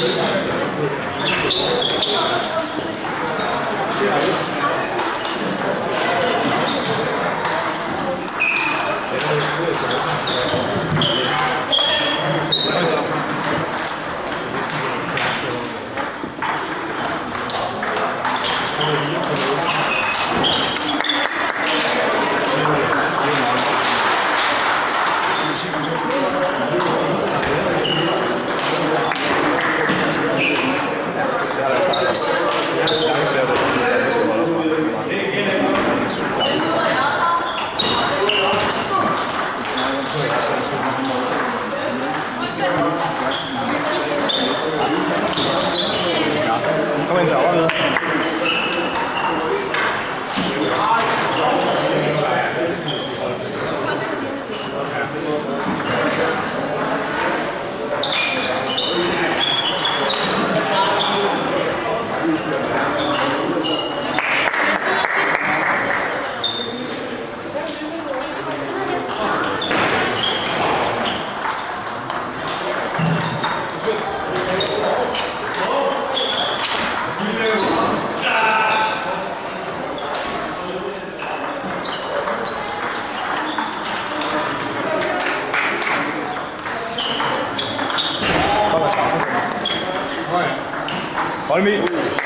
Thank you. On me.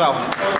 Tchau, tchau.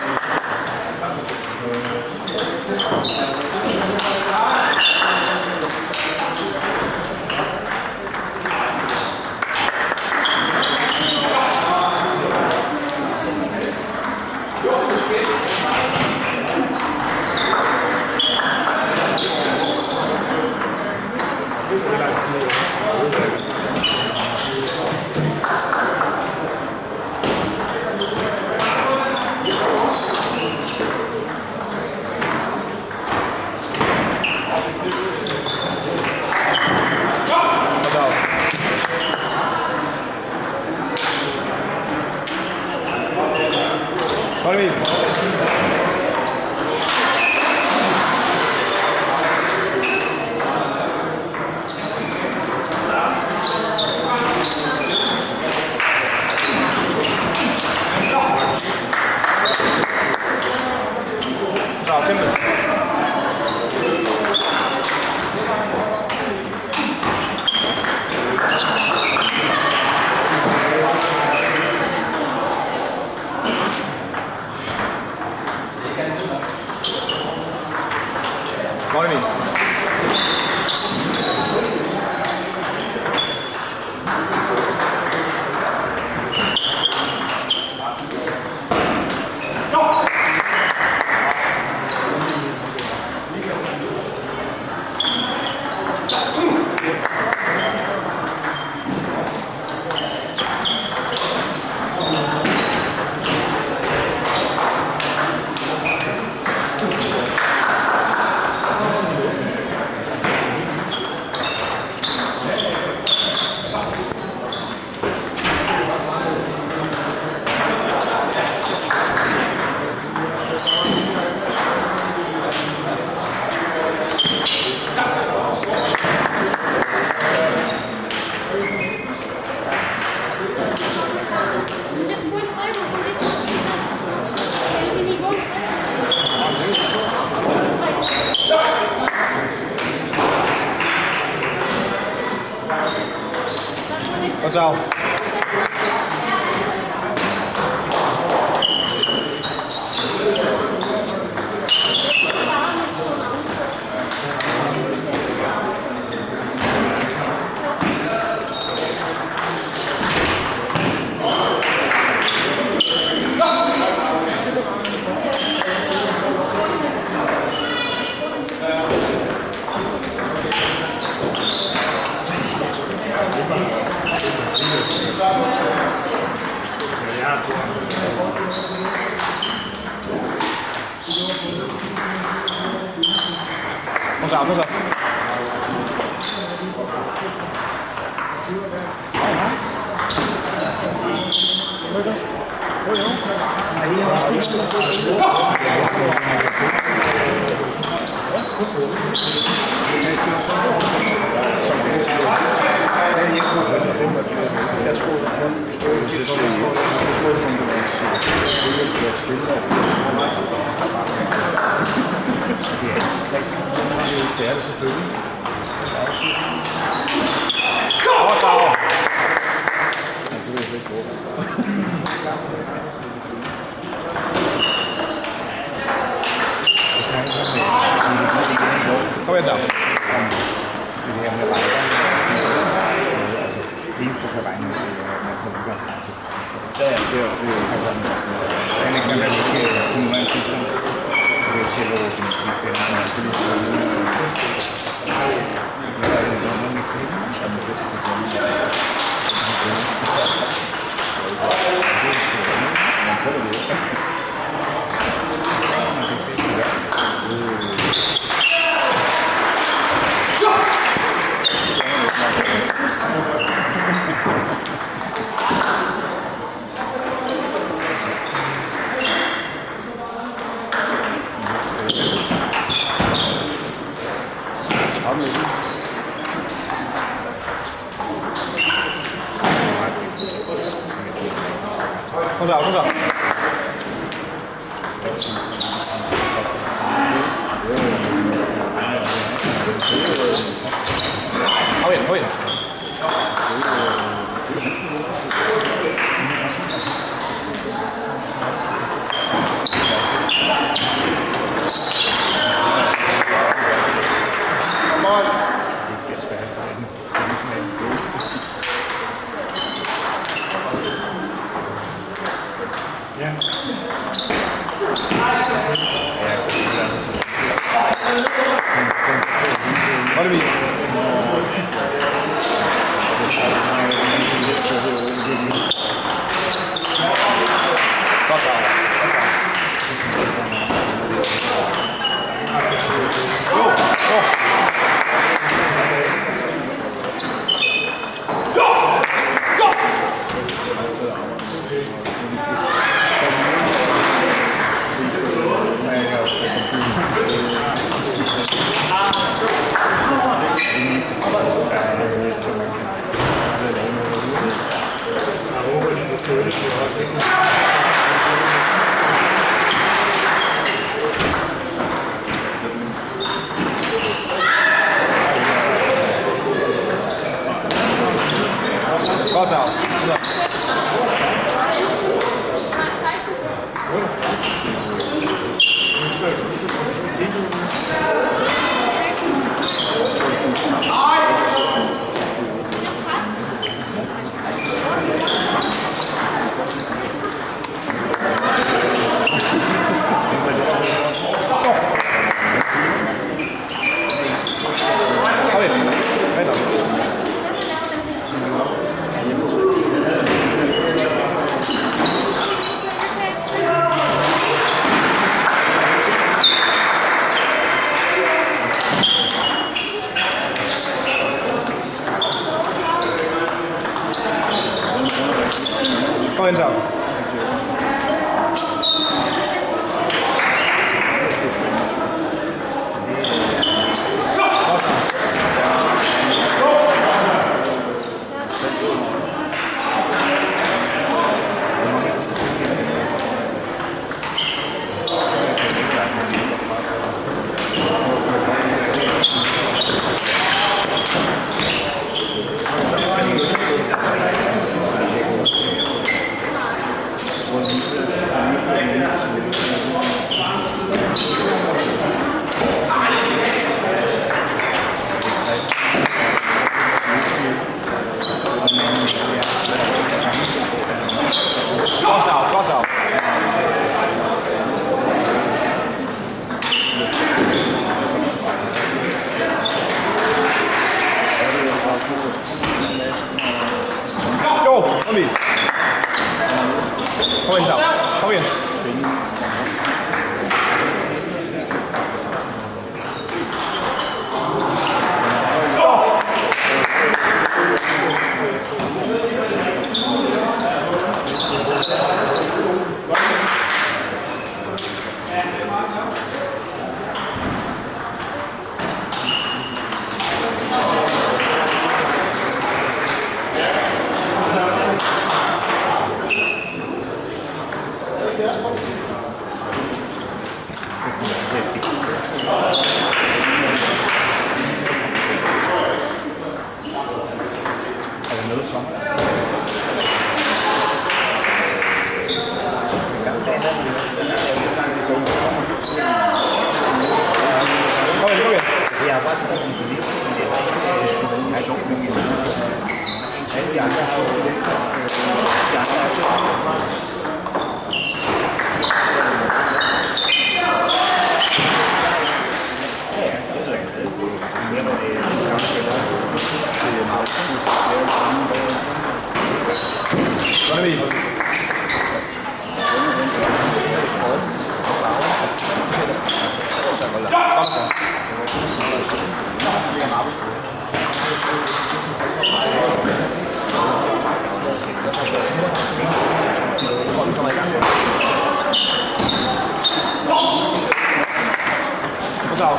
こそ。Thank you. Det er det selvfølgelig. 攻上，攻上！好，好，好，好。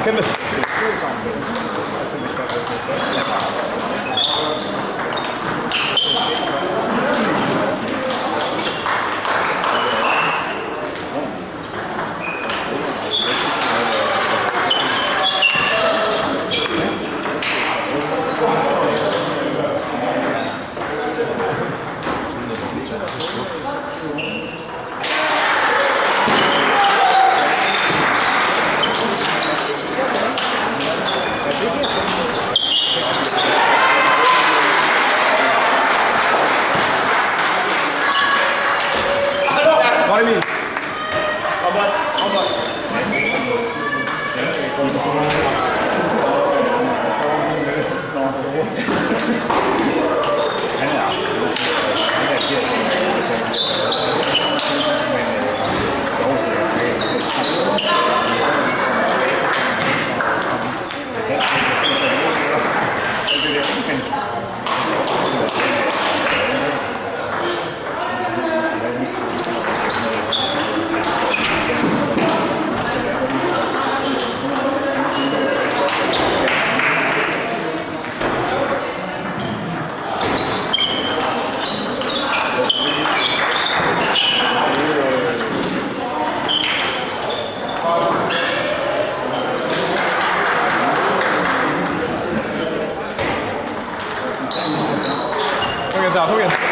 根本 소개합니다.